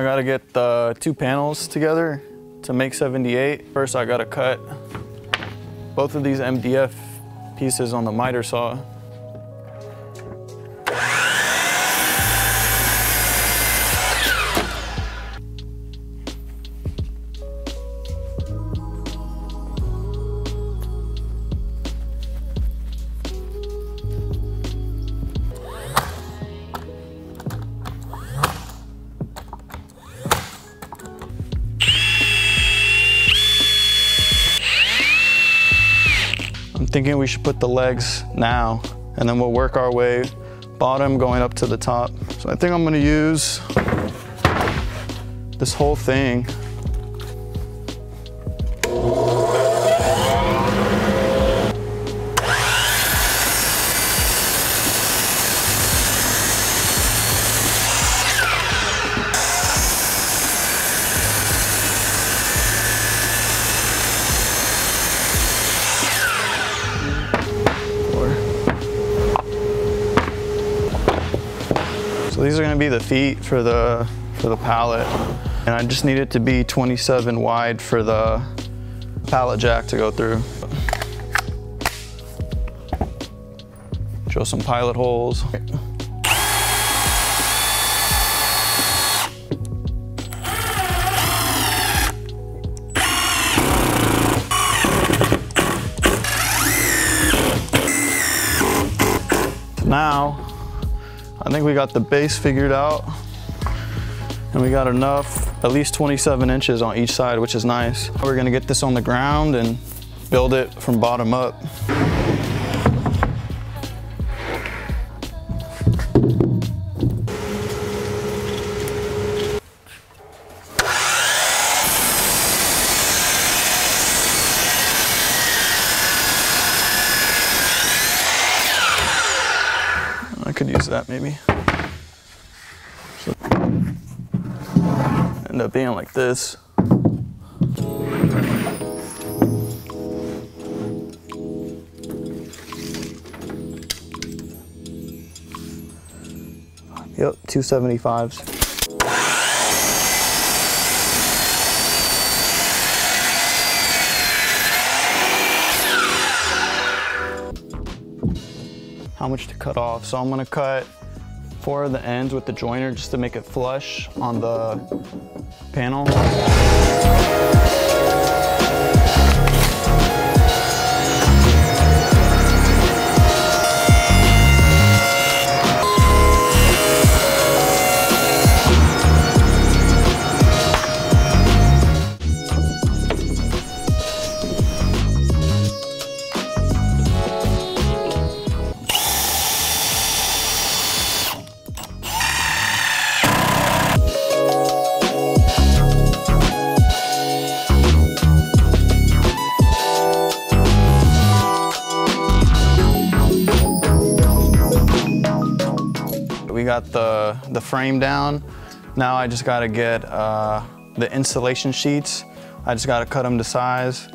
I gotta get the two panels together to make 78. First I gotta cut both of these MDF pieces on the miter saw. Thinking we should put the legs now and then we'll work our way bottom going up to the top. So I think I'm gonna use this whole thing. These are gonna be the feet for the for the pallet. And I just need it to be 27 wide for the pallet jack to go through. Show some pilot holes. Now, I think we got the base figured out and we got enough, at least 27 inches on each side, which is nice. We're gonna get this on the ground and build it from bottom up. I could use that maybe. So, end up being like this. Yep, 275s. Much to cut off. So I'm gonna cut four of the ends with the jointer just to make it flush on the panel. Got the, the frame down. Now I just gotta get uh, the insulation sheets. I just gotta cut them to size.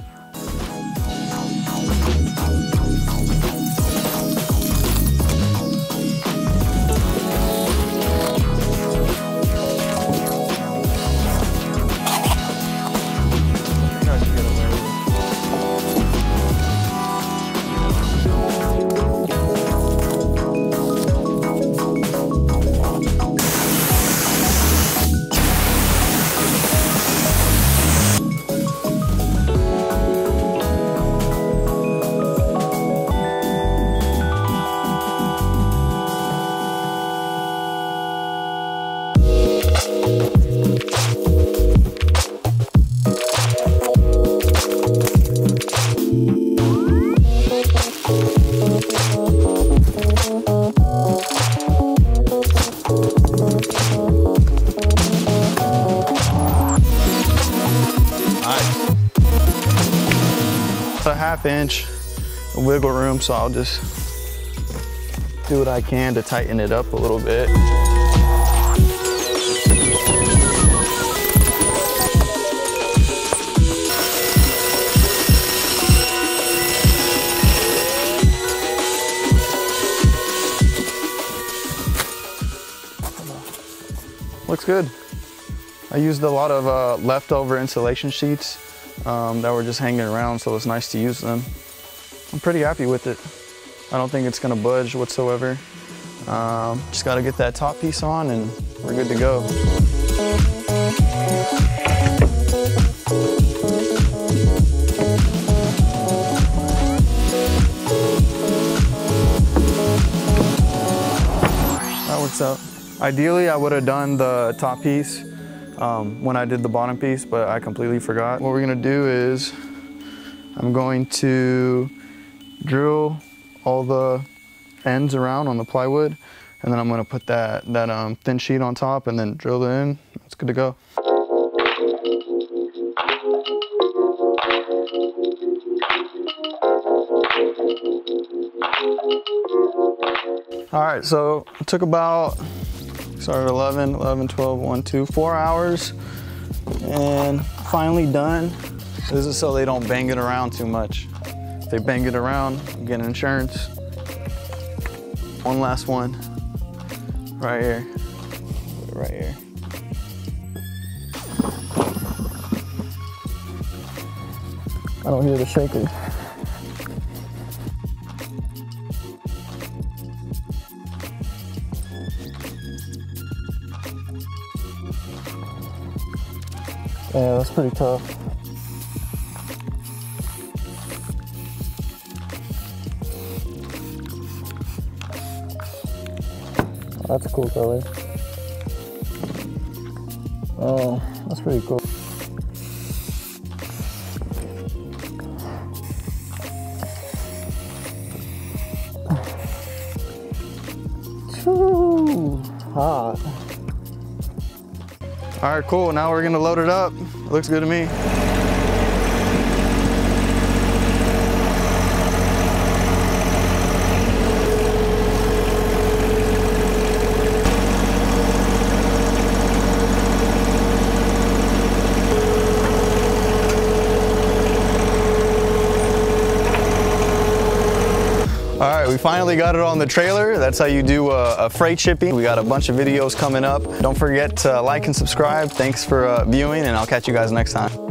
Half inch wiggle room, so I'll just do what I can to tighten it up a little bit. Looks good. I used a lot of uh, leftover insulation sheets um, that were just hanging around, so it's nice to use them. I'm pretty happy with it. I don't think it's gonna budge whatsoever. Um, just gotta get that top piece on and we're good to go. That works out. Ideally, I would have done the top piece um, when I did the bottom piece, but I completely forgot. What we're gonna do is I'm going to drill all the ends around on the plywood, and then I'm gonna put that, that um, thin sheet on top and then drill it in. It's good to go. All right, so it took about, started 11, 11, 12, 1, 2, 4 hours, and finally done. This is so they don't bang it around too much. If they bang it around, get insurance. One last one, right here, right here. I don't hear the shaker. Yeah, that's pretty tough. That's a cool color. Oh, that's pretty cool. Too hot. All right, cool. Now we're gonna load it up. looks good to me. All right, we finally got it on the trailer. That's how you do a, a, freight shipping. We got a bunch of videos coming up. Don't forget to like and subscribe. Thanks for uh, viewing, and I'll catch you guys next time.